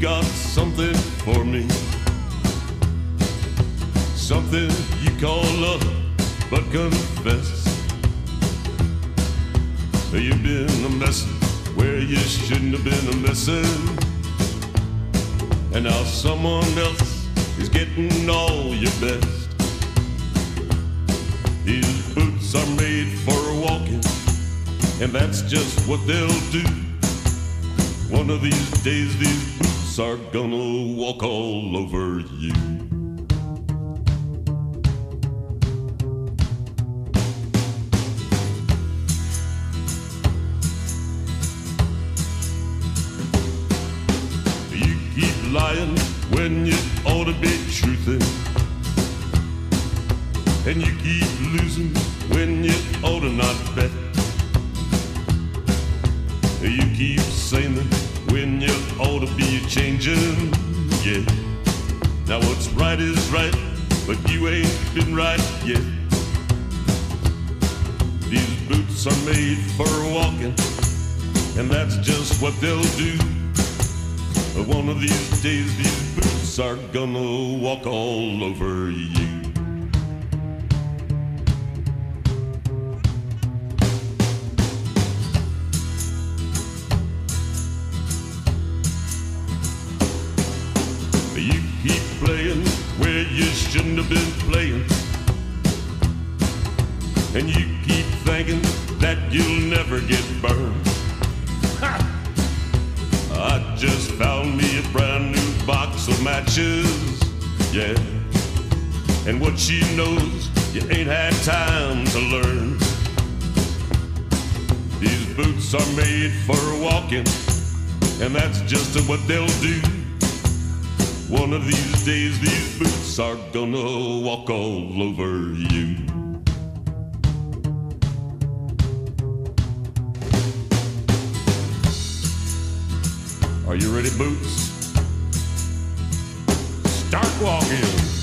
got something for me. Something you call love, but confess. You've been a mess where you shouldn't have been a messin'. And now someone else is getting all your best. These boots are made for walking, and that's just what they'll do. One of these days, these boots are gonna walk all over you. You keep lying when you ought to be truthing. And you keep losing when you ought to not bet. Be changing. Yeah. Now what's right is right, but you ain't been right yet. These boots are made for walking, and that's just what they'll do. But one of these days, these boots are gonna walk all over you. You keep playing where you shouldn't have been playing. And you keep thinking that you'll never get burned. Ha! I just found me a brand new box of matches. Yeah. And what she knows, you ain't had time to learn. These boots are made for walking, and that's just what they'll do. One of these days, these boots are gonna walk all over you. Are you ready, boots? Start walking.